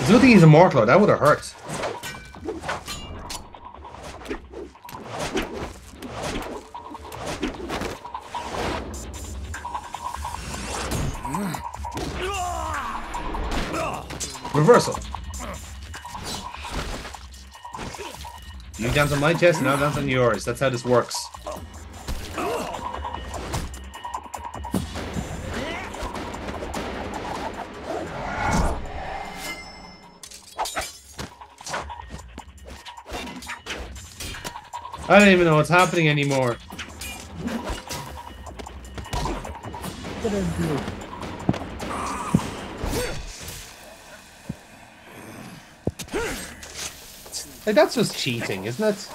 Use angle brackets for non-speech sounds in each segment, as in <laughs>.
A good thing he's immortal. That would have hurt. Reversal. You dance on my chest, and I'll dance on yours. That's how this works. I don't even know what's happening anymore. Like, that's just cheating, isn't it?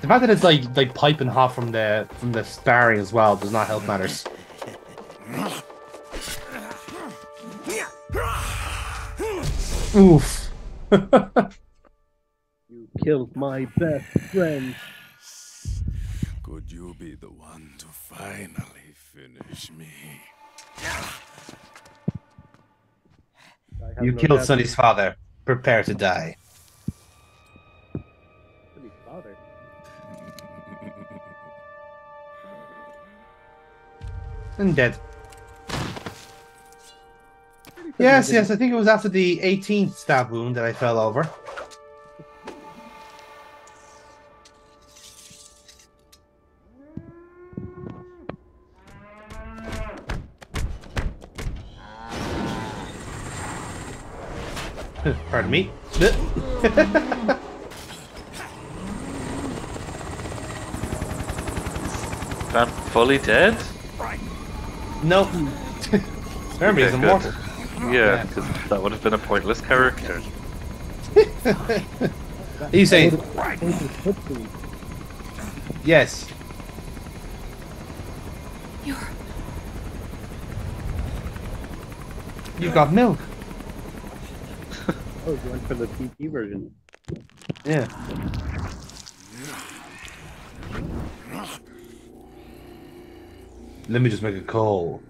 The fact that it's like like piping hot from the from the sparring as well does not help matters. Oof. <laughs> You killed my best friend. Could you be the one to finally finish me? You no killed doubt Sonny's father. Prepare to die. Sonny's father. And dead. Yes, yes, I think it was after the 18th stab wound that I fell over. <laughs> Pardon me. <laughs> Not fully dead? nope. <laughs> Remember, he's Okay, immortal. Good. Yeah, because that would have been a pointless character. Are You say Right. yes. You're You've got milk. Oh, you went for the PT version. Yeah. Let me just make a call.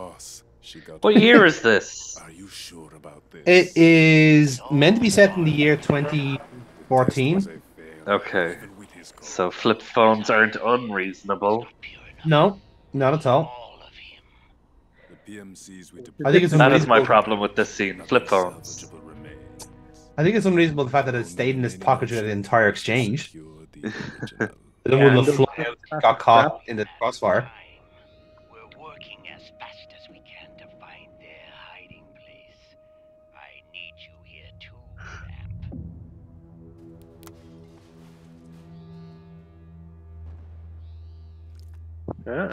Boss, she got. What year is this? <laughs> Are you sure about this? It is meant to be set in the year 2014. Was a fail, Okay. even with his goal. So flip phones aren't unreasonable. No, not at all. The PMCs we I think it's That is my problem with this scene. Flip phones. I think it's unreasonable the fact that it stayed in his pocket through the entire exchange. Secure the <laughs> original. It wouldn't have flown out got caught in the crossfire. Ah.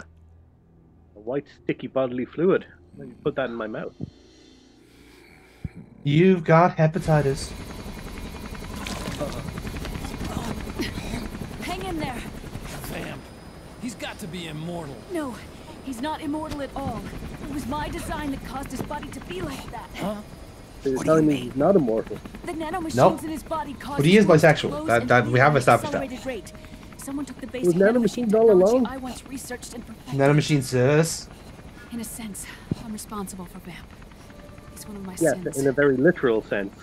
A white sticky bodily fluid. Let me put that in my mouth. You've got hepatitis. hang in there. Vamp. He's got to be immortal. No, he's not immortal at all. It was my design that caused his body to be like that. Huh? So you're telling me he's not immortal? The nanomachines Nope. in his body caused But he is bisexual. That that we have established that. Rate. Someone took the Was basic nanomachines nanomachine all technology along? I once researched and perfected. Nanomachine says. In a sense, I'm responsible for Vamp. He's one of my Yes, sins. in a very literal sense.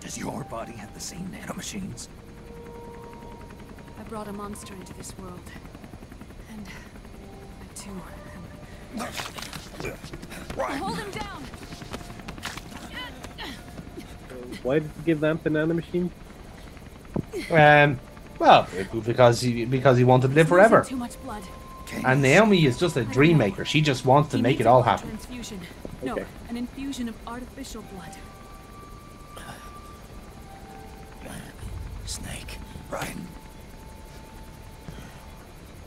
Does your body have the same nanomachines? I brought a monster into this world. And I too am... Hold him down! Why did you give Vamp the nanomachine? Um, well, because he because he wanted to live forever. Too much blood. And Naomi is just a dream maker. She just wants to He make it all happen. Transfusion. No, Okay. an infusion of artificial blood. Snake. Right.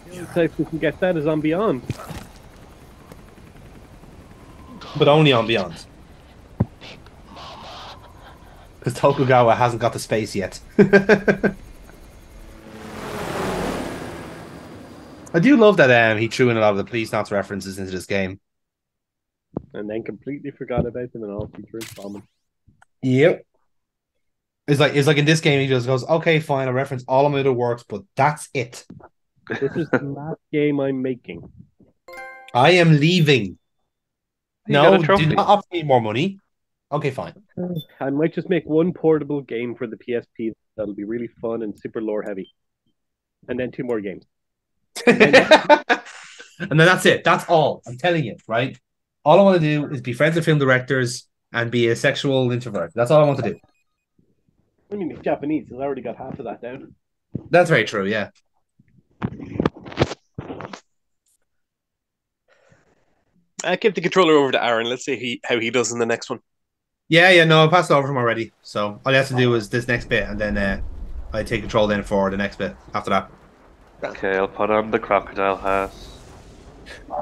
The only place we can get that is on Beyond. But only on Beyond. Because Tokugawa hasn't got the space yet. <laughs> I do love that um, he threw in a lot of the Policenauts references into this game. And then completely forgot about them and all feature bombing. Yep. It's like it's like in this game he just goes, okay, fine, I reference all of my other works, but that's it. This is the last game I'm making. I am leaving. You no, got a do not offer me more money. Okay, fine. I might just make one portable game for the PSP that'll be really fun and super lore heavy. And then two more games. And then that's it. That's all. I'm telling you, right? All I want to do is be friends with film directors and be a sexual introvert. That's all I want to do. I mean, it's Japanese, so I already got half of that down. That's very true, yeah. I give the controller over to Aaron. Let's see he, how he does in the next one. Yeah, yeah, no, I passed it over to him already. So all he has to do is this next bit, and then uh, I take control then for the next bit after that. Okay, I'll put on the crocodile hat.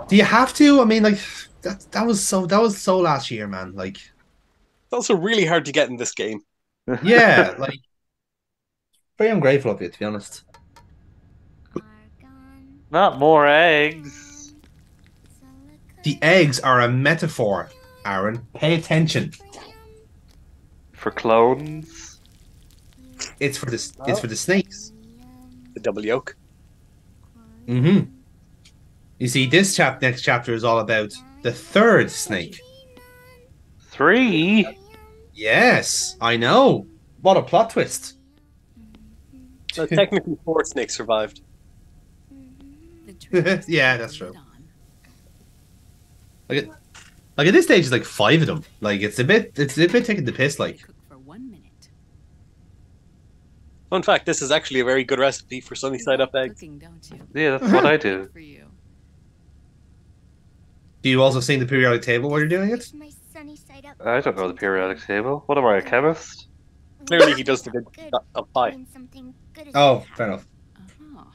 Do you have to? I mean, like that that was so that was so last year, man. Like, It's also really hard to get in this game. <laughs> yeah, like very ungrateful of you, to be honest. Not more eggs. The eggs are a metaphor, Aaron. Pay attention. For clones. It's for the it's for the snakes. The double yoke. Mm-hmm. You see, this chap next chapter is all about the third snake. Three? Yes, I know. What a plot twist. So technically, four snakes survived. <laughs> Yeah, that's true. lead. Like, at- like at this stage, it's like five of them. Like it's a bit, it's a bit taking the piss. Like, Cook for one minute. Fun fact: this is actually a very good recipe for sunny side up eggs. Cooking, don't you? Yeah, that's what I do. <laughs> For you. do you also sing the periodic table while you're doing it? My sunny side up. I don't know the periodic table. What am I, a chemist? Clearly, he does the good Good of pie. something good Oh, fair enough. Uh-huh. Oh.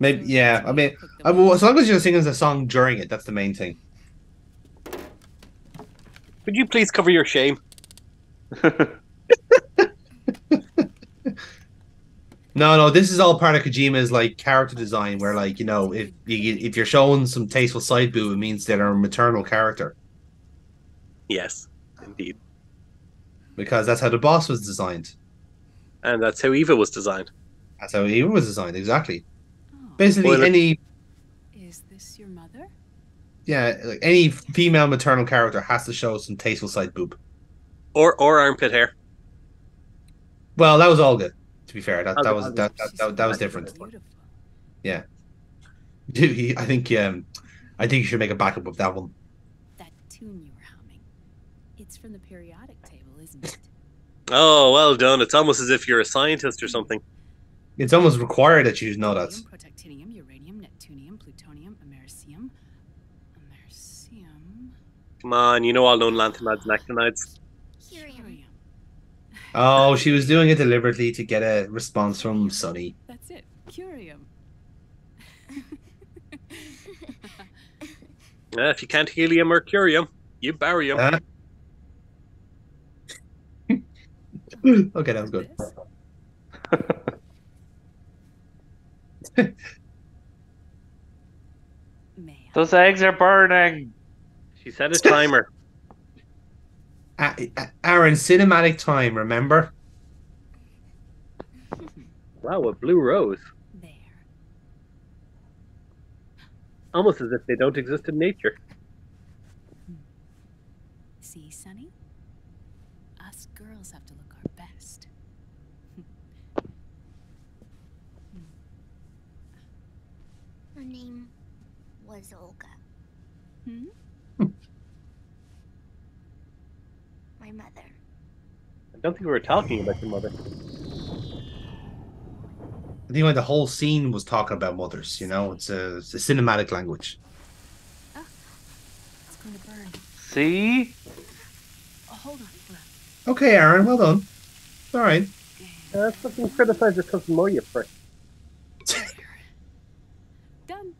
Maybe, yeah. I mean, I, well, as long as you're singing the song during it, that's the main thing. Could you please cover your shame? <laughs> No, no, this is all part of Kojima's like character design, where like you know, if you, if you're showing some tasteful side boob, it means they're a maternal character Yes, indeed. because that's how the boss was designed. And that's how Eva was designed. That's how Eva was designed, exactly. Oh. Basically, Spoiler. any Is this your mother? yeah, like any female maternal character has to show some tasteful side boob. Or or armpit hair. Well, that was all good. To be fair, that, that was other- that, that, She's that, that was so different. Beautiful. I think um, I think you should make a backup of that one. That tune you were humming. It's from the periodic table, isn't it? Oh, well done. It's almost as if you're a scientist or something. It's almost required that you know that. Protactinium, uranium, neptunium, plutonium, americium, americium, Come on, you know all known lanthanides and actinides. Curium. curium. Oh, she was doing it deliberately to get a response from Sonny. That's it. Curium. <laughs> Uh, if you can't helium or curium, you barium. Huh? <laughs> okay, that was good. This? <laughs> May I? Those eggs are burning. She set a timer. A- A- Aaron, cinematic time, remember? Wow, a blue rose. There. Almost as if they don't exist in nature. See, Sonny? Us girls have to look our best. Her name was Olga. Hmm? My mother. I don't think we were talking about your mother. I think like the whole scene was talking about mothers. You know, it's a, it's a cinematic language. It's going to burn. See? Oh, hold on. Okay, Aaron, well done. All right. on. Uh, fucking criticize your cousin more, you prick. Done.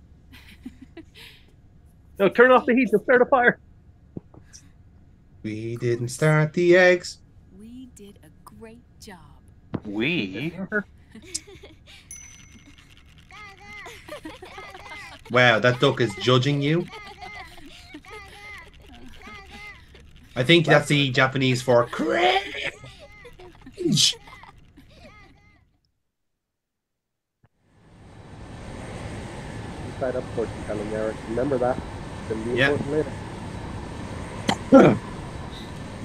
No, turn off the heat. You'll start a fire. We didn't start the eggs did a great job. We? <laughs> wow, that duck is judging you. I think that's the Japanese for cringe. Side up, Portugal America. Remember that. Yeah. <laughs>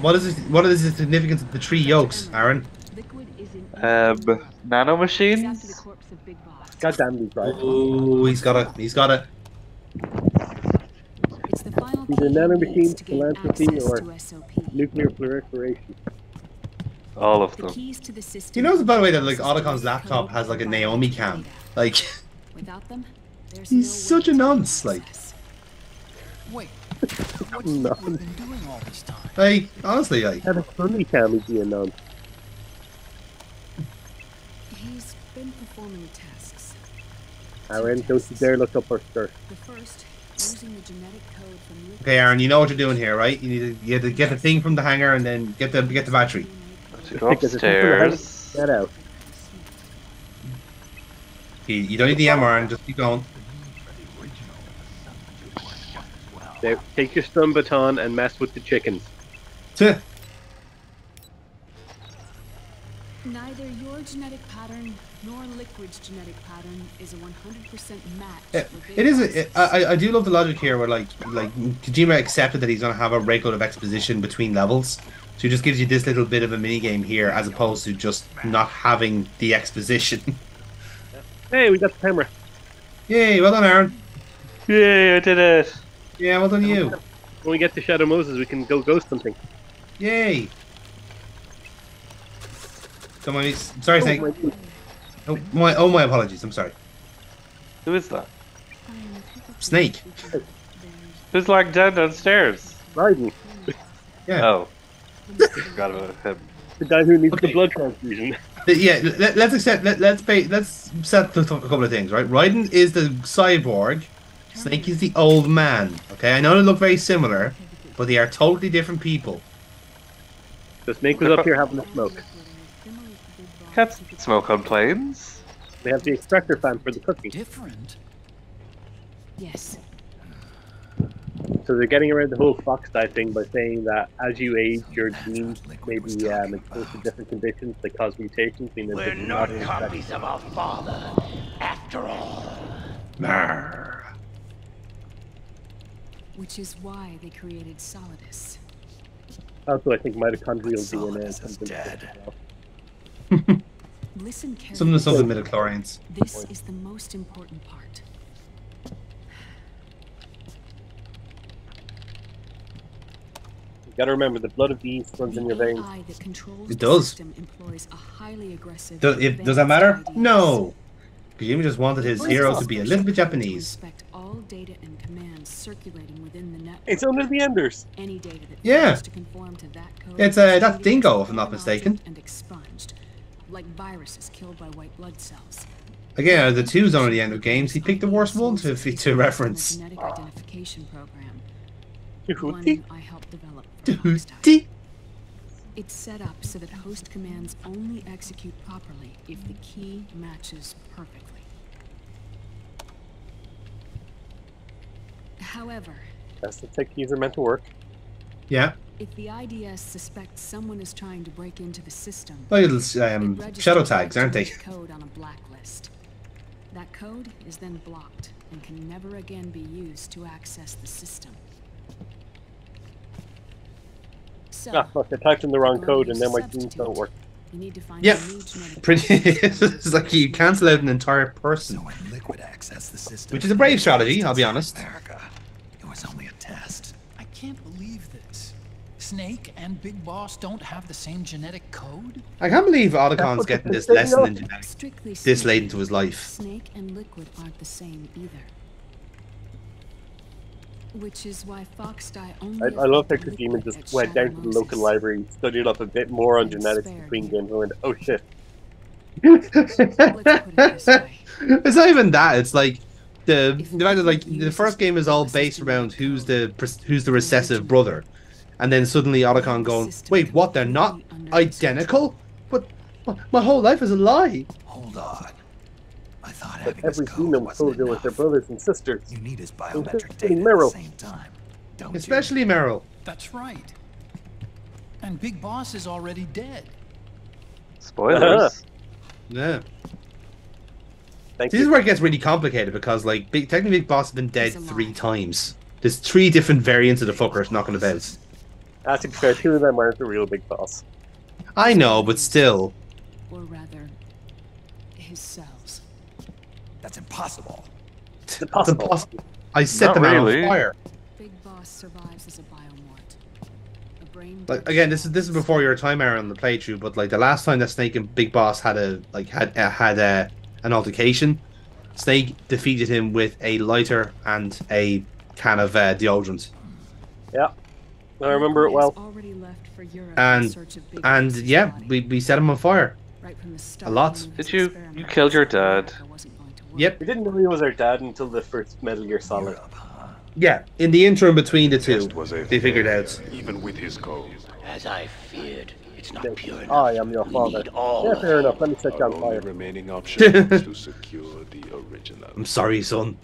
important later. What is it, what is the significance of the three yolks, Aaron? Liquid Um, nano After machines? corpse of God damn these right. Oh, he's got it. He's got it. It's the final Either key nano he needs to philanthropy, or. Nuclear proliferation. All of The them. keys to the system. Do you by the way, that like System Otacon's laptop has like a Naomi cam? Like, Without them, there's <laughs> He's no such a to nonce, like- access. Wait, what's No. Liquid been doing all this time? like honestly, like Had a funny cam is being known. He's been performing tasks. Aaron, don't you dare look up our skirt. The first, using the genetic code from Luke. okay, Aaron, you know what you're doing here, right? You need to, you to get the thing from the hangar and then get the get the battery. To go Because it's just gonna upstairs. Get out. You, you don't need the M, Aaron. Just keep going. Now, take your stun baton and mess with the chickens. Tuh. Neither your genetic pattern nor Liquid's genetic pattern is a 100% match. Yeah, It is. Boss's It, eh, I I- I do love the logic here, where like like Kojima accepted that he's gonna have a record of exposition between levels, so he just gives you this little bit of a mini game here, as opposed to just not having the exposition. <laughs> Hey, we got the camera. Yay! Well done, Aaron. Yay, I did it! Yeah, well done you. When we get to Shadow Moses, we can go ghost something. Yay! So my, sorry, Snake. my- Oh my, oh my apologies. I'm sorry. Who is that? Snake. Who's lying down downstairs? Raiden, Yeah. Oh. Forgot about him. the guy who needs Okay. the blood transfusion. Uh, Yeah, let, let's accept. Let, let's ba- let's set the, a couple of things, right? Raiden is the cyborg. Snake is the old man. Okay, I know they look very similar, but they are totally different people. The snake was up here having a smoke. Can't smoke on planes. They have the extractor fan for the cooking. Different? Yes. So they're getting around the whole fox die thing by saying that as you age, your genes may be um, exposed to different conditions that cause mutations. meaning We're not you're copies of our father, after all. Marr. Which is why they created Solidus. Also, I think mitochondrial But DNA Solidus is comes into dead. this as well. Listen carefully. Some of the some of the midichlorians. This is the most important part. You gotta remember, the blood of the East runs in your veins. That It does. system employs a highly aggressive. Does, it, does that matter? ideas. No. Kojima just wanted his hero to be a little bit Japanese. Inspect all data and commands circulating within the network. It's under the Enders. Any data that Yeah. fails to conform to that code It's, uh, that's Dingo, if I'm not mistaken. And expunged, like viruses killed by white blood cells. Again, the two zone at the end of games, he picked the worst one to to reference. Genetic identification program. Hooty. One I helped develop. for Hoxton. Hooty. It's set up so that host commands only execute properly if the key matches perfectly. However, That's the tech keys are meant to work. Yeah, if the IDS suspects someone is trying to break into the system, like little um, shadow tags, aren't they? Code on a blacklist. That code is then blocked and can never again be used to access the system. So, Ah, fuck, I typed in the wrong code and then my substitute. genes don't work. you need to find Yep. a new genetic Pretty. <laughs> it's like you cancel out an entire person, when Liquid accessed the system, which is a brave strategy. I'll be honest. America, it was only a test. I can't believe this. Snake and Big Boss don't have the same genetic code? I can't believe Otacon's what getting this lesson in genetics this late into his life. Snake and Liquid aren't the same either. Which is why Fox Die only. I, I love how affected Kojima just went down to the local library, studied up a bit more on genetics between me. games, and went, oh shit. <laughs> it's not even that. It's like the the fact that like the first game is all based around who's the who's the recessive brother, and then suddenly Otacon going, wait, what? They're not identical? But but my whole life is a lie. Hold on. I thought But having every code demon wasn't told with their brothers and sisters. You need his biometric getting data at the same time, don't Especially Meryl. That's right. And Big Boss is already dead. Spoilers. <laughs> Yeah. Thank This is where it gets really complicated because, like, big, technically, Big Boss has been dead three times. There's three different variants of the fucker knocking about. Ah, to be fair, two of them aren't the real big boss. I know, but still. Or rather, his cells. That's impossible. It's It's impossible. impossible. I set Not the man really. on fire. Big Boss survives as a biomort. A brain Like again, this is this is before your time error on the playthrough, but like the last time that Snake and Big Boss had a like had uh, had a, an altercation, Snake defeated him with a lighter and a can of uh, deodorant. Yeah, I remember it well. Already left for Europe in And search of Big and yeah, we, we set him on fire. Right from the start, a lot. Did you? You killed your dad. wasn't going to work. Yep. We didn't know he was our dad until the first Metal Gear Solid. Yeah, in the interim between the two, Test was a they figured out. Even with his code. As I feared, it's not pure enough. I am your We father. need all Yeah, fair enough. Let me set you Our on only fire. remaining option is to <laughs> secure the original. I'm sorry, son.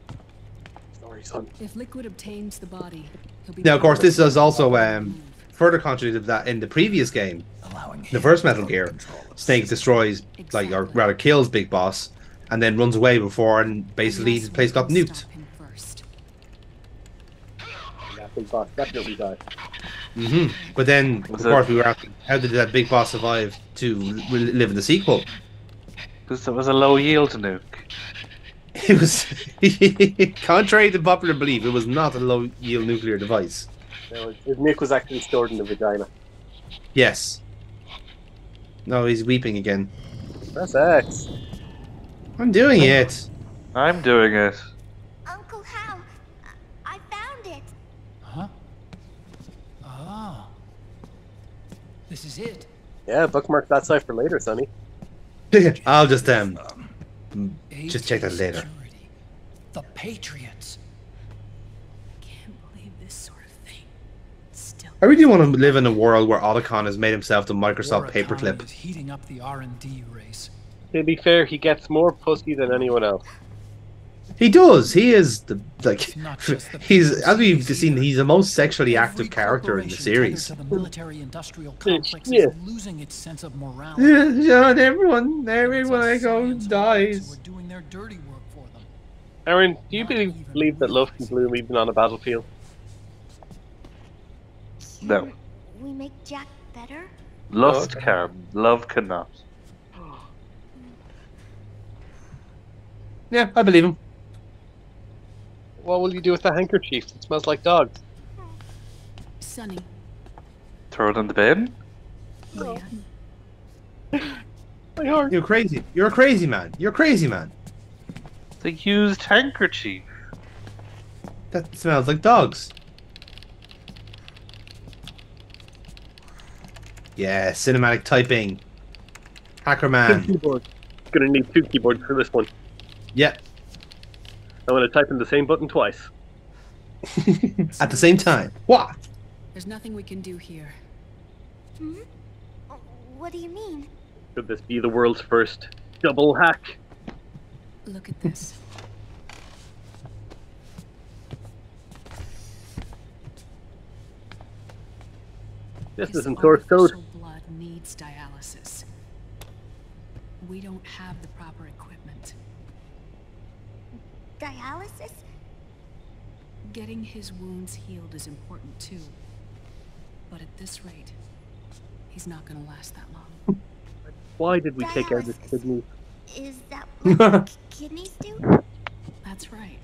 Sorry, son. If Liquid obtains the body, he'll be. Now, of course, this proud is also um, move. further contradicted that in the previous game, Allowing the first Metal Gear, Snake destroys, like, or rather kills Big Boss, and then runs away before, and basically Unless his place got nuked. stop him first. Yeah, big boss definitely died. Hmm But then, Was of it- course, we were asking, how did that Big Boss survive to live in the sequel? Because it was a low yield nuke. <laughs> It was, <laughs> contrary to popular belief, it was not a low yield nuclear device. No, his nuke was actually stored in the vagina. Yes. No, he's weeping again. Press X. I'm doing it. I'm doing it. Uncle Hal, I I found it. Huh? Ah. This is it. Yeah, bookmark that site for later, Sonny. <laughs> I'll just um, AT just check that later. Security. The Patriots. Can't believe this sort of thing. Still. I really want to live in a world where Otacon has made himself the Microsoft War paperclip. heating up the R&D race. To be fair, he gets more pussy than anyone else. He does. He is the like. The <laughs> He's as we've PCs seen. He's the most sexually Every active character in the series. tethered to the military-industrial complex yeah. is losing its sense of morality. John, everyone, everyone us I go dies. doing their dirty work for them. Aaron, do you believe, believe that love can bloom even on a battlefield? No. We make Jack better? Lust okay. can. Love cannot. Hmm. Yeah, I believe him. What will you do with the handkerchief that smells like dogs? Sonny, Throw it in the bin? Leah, <laughs> My heart. You're crazy. You're a crazy man. You're a crazy man. The used handkerchief. That smells like dogs. Yeah, cinematic typing. Hacker Two man. keyboards. Gonna need two keyboards for this one. yeah. I'm gonna type in the same button twice. <laughs> At the same time. What? there's nothing we can do here. Hmm? What do you mean? Could this be the world's first double hack? Look at this. This His isn't source code. artificial blood needs dialysis. We don't have the proper equipment. Dialysis? Getting his wounds healed is important too. But at this rate, he's not gonna last that long. Why did we take out his Dialysis. kidney? Is that <laughs> what kidneys do? That's right.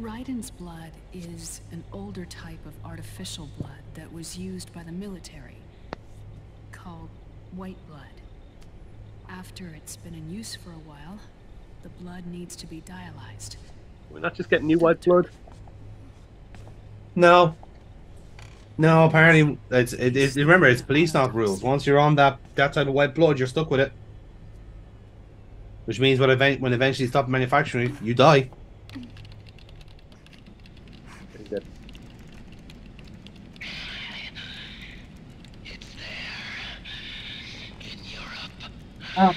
Raiden's blood is an older type of artificial blood that was used by the military, called white blood. After it's been in use for a while, the blood needs to be dialyzed. We're not just getting new white blood. No. No, apparently it's it, it, remember it's Policenauts rules. Once you're on that that type of white blood, you're stuck with it. Which means when event when eventually stop manufacturing, you die. Very good. It's there. In Europe.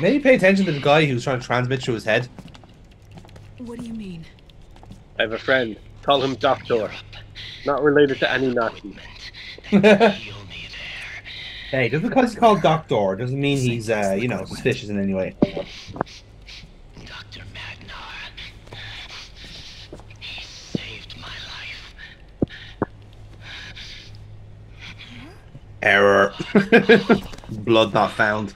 Maybe pay attention to the guy who's trying to transmit through his head. What do you mean? I have a friend. Call him Doctor. Not related to any Nazi. Heal. <laughs> Hey, just because he's called Doctor doesn't mean he's, uh, you know, suspicious in any way. Dr. Madnar. He saved my life. Error. <laughs> Blood not found.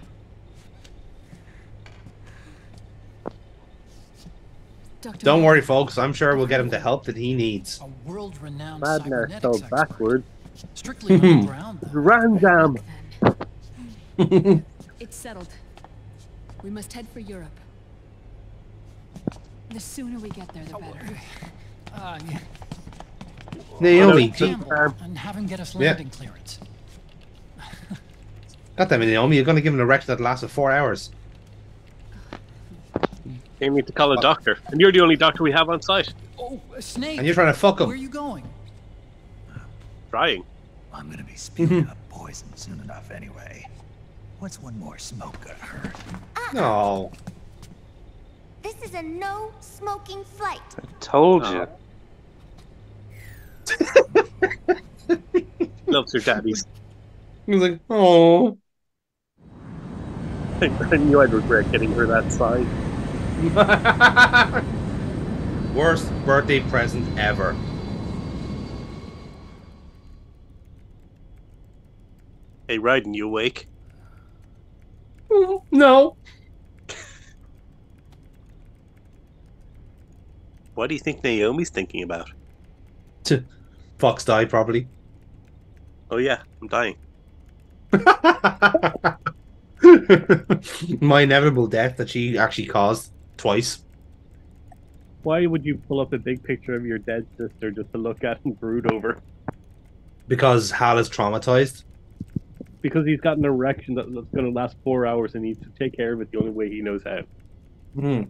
Don't worry, folks. I'm sure we'll get him the help that he needs. A world-renowned Madness cybernetics spelled expert. backwards. Strictly underground. Random. <laughs> It's settled. We must head for Europe. The sooner we get there, the better. Uh, yeah, Naomi, Hello, just- and have him get us Yeah. landing clearance. <laughs> God damn it, Naomi, you're going to give him a erection that lasts for four hours. You need to call a doctor, and you're the only doctor we have on site. Oh, uh, Snake! And you're trying to fuck him. Where are you going? Trying. I'm gonna be spewing <laughs> up poison soon enough anyway. What's one more smoke gonna hurt? No. This is a no smoking flight. Told Oh. you. <laughs> Loves her daddies. He was like, oh. <laughs> I knew I'd regret getting her that sign. <laughs> Worst birthday present ever. Hey, Raiden, you awake? Mm, no. What do you think Naomi's thinking about? Fox died, probably. Oh yeah, I'm dying. <laughs> My inevitable death that she actually caused twice. Why would you pull up a big picture of your dead sister just to look at and brood over? Because Hal is traumatized. Because he's got an erection that's going to last four hours and he needs to take care of it the only way he knows how. Hmm.